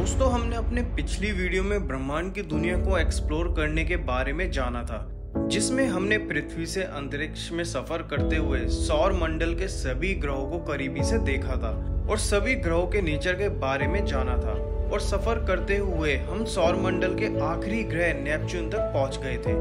दोस्तों, हमने अपने पिछली वीडियो में ब्रह्मांड की दुनिया को एक्सप्लोर करने के बारे में जाना था, जिसमें हमने पृथ्वी से अंतरिक्ष में सफ़र करते हुए सौर मंडल के सभी ग्रहों को करीबी से देखा था और सभी ग्रहों के नेचर के बारे में जाना था। और सफ़र करते हुए हम सौर मंडल के आखिरी ग्रह नेपच्यून तक पहुँच गए थे।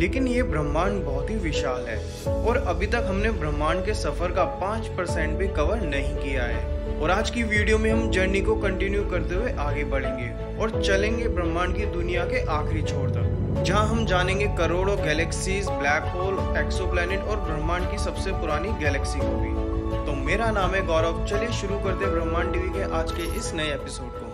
लेकिन ये ब्रह्मांड बहुत ही विशाल है और अभी तक हमने ब्रह्मांड के सफ़र का पाँच परसेंट भी कवर नहीं किया है। और आज की वीडियो में हम जर्नी को कंटिन्यू करते हुए आगे बढ़ेंगे और चलेंगे ब्रह्मांड की दुनिया के आखिरी छोर तक, जहाँ हम जानेंगे करोड़ों गैलेक्सीज ब्लैक होल एक्सोप्लैनेट और ब्रह्मांड की सबसे पुरानी गैलेक्सी को भी। तो मेरा नाम है गौरव, चलिए शुरू करते ब्रह्मांड टीवी के आज के इस नए एपिसोड को।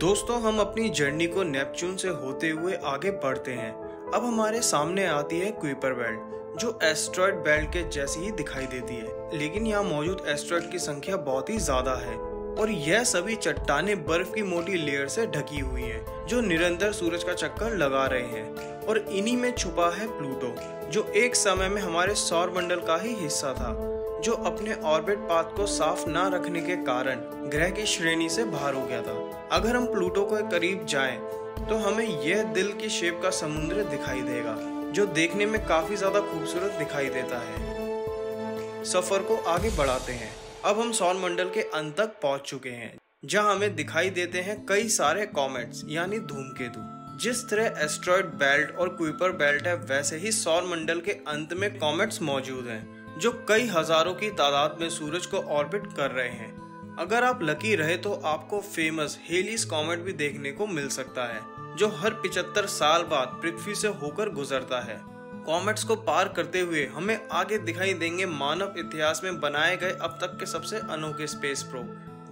दोस्तों हम अपनी जर्नी को नेपच्यून से होते हुए आगे बढ़ते हैं। अब हमारे सामने आती है क्विपर बेल्ट जो एस्ट्रॉयड बेल्ट के जैसी ही दिखाई देती है। लेकिन यहाँ मौजूद एस्ट्रॉयड की संख्या बहुत ही ज़्यादा है और यह सभी चट्टाने बर्फ़ की मोटी लेयर से ढकी हुई हैं, जो निरंतर सूरज का चक्कर लगा रहे हैं। और इन्हीं में छुपा है प्लूटो जो एक समय में हमारे सौर मंडल का ही हिस्सा था। जो अपने ऑर्बिट पाथ को साफ़ ना रखने के कारण ग्रह की श्रेणी से बाहर हो गया था। अगर हम प्लूटो के करीब जाएँ तो हमें यह दिल की शेप का समुद्र दिखाई देगा, जो देखने में काफ़ी ज़्यादा खूबसूरत दिखाई देता है। सफ़र को आगे बढ़ाते हैं। अब हम सौर मंडल के अंत तक पहुँच चुके हैं, जहाँ हमें दिखाई देते हैं कई सारे कॉमेट्स, यानी धूमकेतु। जिस तरह एस्ट्रॉयड बेल्ट और क्विपर बेल्ट है, वैसे ही सौर मंडल के अंत में कॉमेट्स मौजूद हैं। जो कई हज़ारों की तादाद में सूरज को ऑर्बिट कर रहे हैं। अगर आप लकी रहे तो आपको फ़ेमस हेलीस कॉमेट भी देखने को मिल सकता है, जो हर पिचहत्तर साल बाद पृथ्वी से होकर गुजरता है। कॉमेट्स को पार करते हुए हमें आगे दिखाई देंगे मानव इतिहास में बनाए गए अब तक के सबसे अनोखे स्पेस प्रो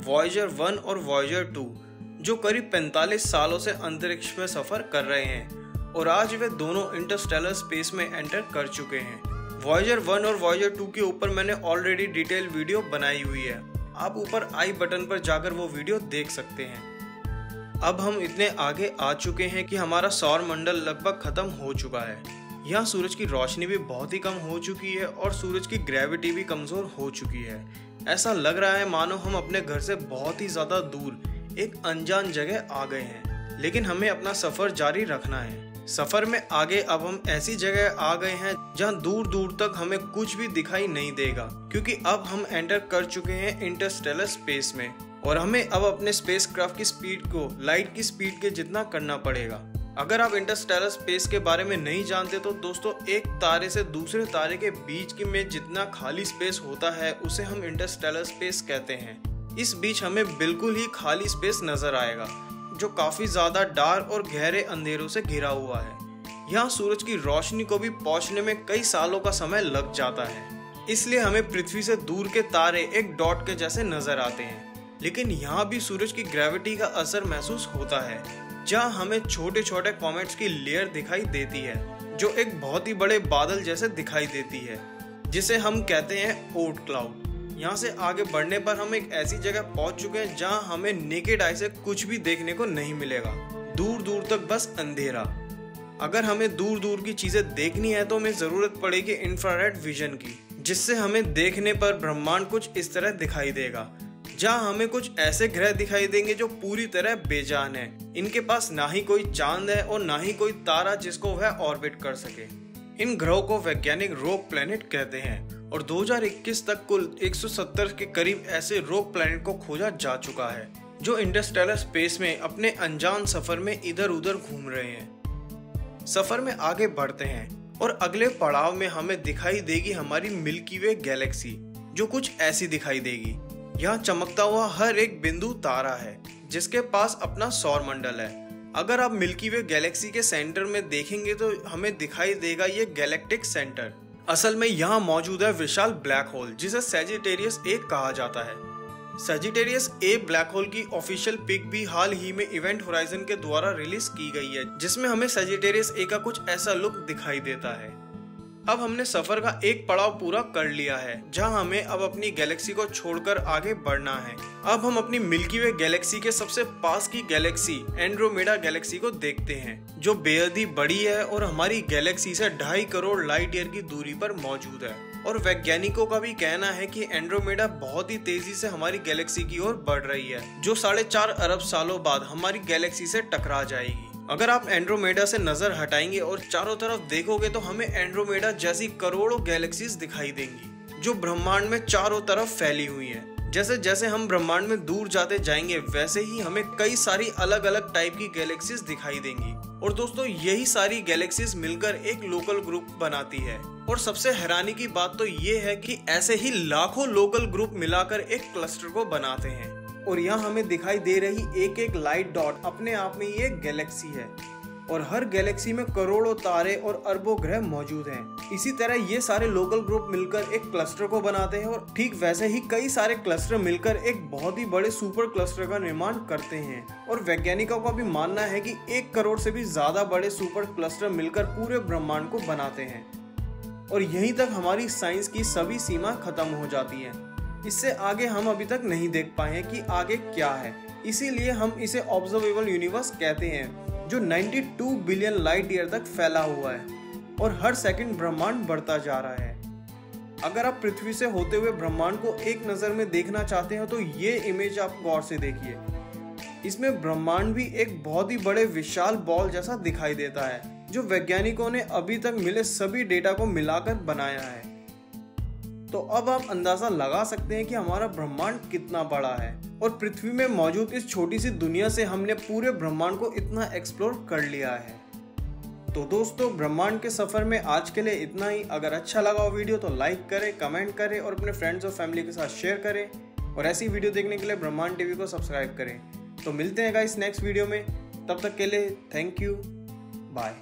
वॉयजर वन और वॉयजर टू जो करीब 45 सालों से अंतरिक्ष में सफ़र कर रहे हैं और आज वे दोनों इंटरस्टेलर स्पेस में एंटर कर चुके हैं। वॉयजर वन और वॉयजर टू के ऊपर मैंने ऑलरेडी डिटेल वीडियो बनाई हुई है। आप ऊपर आई बटन पर जाकर वो वीडियो देख सकते हैं। अब हम इतने आगे आ चुके हैं कि हमारा सौर मंडल लगभग खत्म हो चुका है। यहाँ सूरज की रोशनी भी बहुत ही कम हो चुकी है और सूरज की ग्रेविटी भी कमज़ोर हो चुकी है। ऐसा लग रहा है मानो हम अपने घर से बहुत ही ज़्यादा दूर, एक अनजान जगह आ गए हैं। लेकिन हमें अपना सफ़र जारी रखना है। सफ़र में आगे अब हम ऐसी जगह आ गए हैं जहाँ दूर दूर तक हमें कुछ भी दिखाई नहीं देगा, क्योंकि अब हम एंटर कर चुके हैं इंटरस्टेलर स्पेस में और हमें अब अपने स्पेस क्राफ्ट की स्पीड को लाइट की स्पीड के जितना करना पड़ेगा। अगर आप इंटरस्टेलर स्पेस के बारे में नहीं जानते तो दोस्तों, एक तारे से दूसरे तारे के बीच की में जितना खाली स्पेस होता है, उसे हम इंटरस्टेलर स्पेस कहते हैं। इस बीच हमें बिल्कुल ही खाली स्पेस नज़र आएगा। जो काफ़ी ज़्यादा डार्क और गहरे अंधेरों से घिरा हुआ है। यहाँ सूरज की रोशनी को भी पहुँचने में कई सालों का समय लग जाता है। इसलिए हमें पृथ्वी से दूर के तारे एक डॉट के जैसे नज़र आते हैं। लेकिन यहाँ भी सूरज की ग्रेविटी का असर महसूस होता है, जहाँ हमें छोटे छोटे कॉमेट्स की लेयर दिखाई देती है, जो एक बहुत ही बड़े बादल जैसे दिखाई देती है, जिसे हम कहते हैं ओट क्लाउड यहाँ से आगे बढ़ने पर हम एक ऐसी जगह पहुँच चुके हैं जहाँ हमें नेकेड आई से कुछ भी देखने को नहीं मिलेगा। दूर दूर तक बस अंधेरा। अगर हमें दूर दूर की चीज़ें देखनी है तो हमें ज़रूरत पड़ेगी इंफ्रारेड विजन की, जिससे हमें देखने पर ब्रह्मांड कुछ इस तरह दिखाई देगा, जहाँ हमें कुछ ऐसे ग्रह दिखाई देंगे जो पूरी तरह बेजान है। इनके पास ना ही कोई चाँद है और ना ही कोई तारा जिसको वह ऑर्बिट कर सके। इन ग्रहों को वैज्ञानिक रोक प्लेनेट कहते हैं। और 2021 तक कुल 170 के करीब ऐसे रोक प्लैनेट को खोजा जा चुका है, जो इंडस्ट्रियल स्पेस में अपने अनजान सफ़र में इधर उधर घूम रहे हैं। सफ़र में आगे बढ़ते हैं और अगले पड़ाव में हमें दिखाई देगी हमारी मिल्की वे गैलेक्सी, जो कुछ ऐसी दिखाई देगी। यहाँ चमकता हुआ हर एक बिंदु तारा है, जिसके पास अपना सौर मंडल है। अगर आप मिल्की वे गैलेक्सी के सेंटर में देखेंगे तो हमें दिखाई देगा ये गैलेक्टिक सेंटर असल में यहाँ मौजूद है विशाल ब्लैक होल, जिसे सेजिटेरियस ए कहा जाता है। सेजिटेरियस ए ब्लैक होल की ऑफिशियल पिक भी हाल ही में इवेंट होराइजन के द्वारा रिलीज़ की गई है, जिसमें हमें सेजिटेरियस ए का कुछ ऐसा लुक दिखाई देता है। अब हमने सफ़र का एक पड़ाव पूरा कर लिया है, जहाँ हमें अब अपनी गैलेक्सी को छोड़कर आगे बढ़ना है। अब हम अपनी मिल्की वे गैलेक्सी के सबसे पास की गैलेक्सी, एंड्रोमेडा गैलेक्सी को देखते हैं, जो बेहद ही बड़ी है और हमारी गैलेक्सी से ढाई करोड़ लाइट ईयर की दूरी पर मौजूद है। और वैज्ञानिकों का भी कहना है कि एंड्रोमेडा बहुत ही तेज़ी से हमारी गैलेक्सी की ओर बढ़ रही है, जो साढ़े चार अरब सालों बाद हमारी गैलेक्सी से टकरा जाएगी। अगर आप एंड्रोमेडा से नज़र हटाएँगे और चारों तरफ़ देखोगे तो हमें एंड्रोमेडा जैसी करोड़ों गैलेक्सीज दिखाई देंगी, जो ब्रह्मांड में चारों तरफ़ फैली हुई हैं। जैसे जैसे हम ब्रह्मांड में दूर जाते जाएँगे, वैसे ही हमें कई सारी अलग अलग टाइप की गैलेक्सीज दिखाई देंगी। और दोस्तों, यही सारी गैलेक्सीज मिलकर एक लोकल ग्रुप बनाती है। और सबसे हैरानी की बात तो ये है कि ऐसे ही लाखों लोकल ग्रुप मिलाकर एक क्लस्टर को बनाते हैं। और यहाँ हमें दिखाई दे रही एक एक लाइट डॉट अपने आप में ये गैलेक्सी है। और हर गैलेक्सी में करोड़ों तारे और अरबों ग्रह मौजूद हैं। इसी तरह ये सारे लोकल ग्रुप मिलकर एक क्लस्टर को बनाते हैं और ठीक वैसे ही कई सारे क्लस्टर मिलकर एक बहुत ही बड़े सुपर क्लस्टर का निर्माण करते हैं। और वैज्ञानिकों का भी मानना है कि एक करोड़ से भी ज़्यादा बड़े सुपर क्लस्टर मिलकर पूरे ब्रह्मांड को बनाते हैं। और यहीं तक हमारी साइंस की सभी सीमा खत्म हो जाती है। इससे आगे हम अभी तक नहीं देख पाए हैं कि आगे क्या है। इसीलिए हम इसे ऑब्जर्वेबल यूनिवर्स कहते हैं, जो 92 बिलियन लाइट ईयर तक फैला हुआ है और हर सेकंड ब्रह्मांड बढ़ता जा रहा है। अगर आप पृथ्वी से होते हुए ब्रह्मांड को एक नज़र में देखना चाहते हैं तो ये इमेज आप गौर से देखिए। इसमें ब्रह्मांड भी एक बहुत ही बड़े विशाल बॉल जैसा दिखाई देता है, जो वैज्ञानिकों ने अभी तक मिले सभी डेटा को मिलाकर बनाया है। तो अब आप अंदाज़ा लगा सकते हैं कि हमारा ब्रह्मांड कितना बड़ा है। और पृथ्वी में मौजूद इस छोटी सी दुनिया से हमने पूरे ब्रह्मांड को इतना एक्सप्लोर कर लिया है। तो दोस्तों, ब्रह्मांड के सफ़र में आज के लिए इतना ही। अगर अच्छा लगा हो वीडियो तो लाइक करें कमेंट करें और अपने फ्रेंड्स और फैमिली के साथ शेयर करें। और ऐसी वीडियो देखने के लिए ब्रह्मांड टीवी को सब्सक्राइब करें। तो मिलते हैं गाइस नेक्स्ट वीडियो में। तब तक के लिए थैंक यू बाय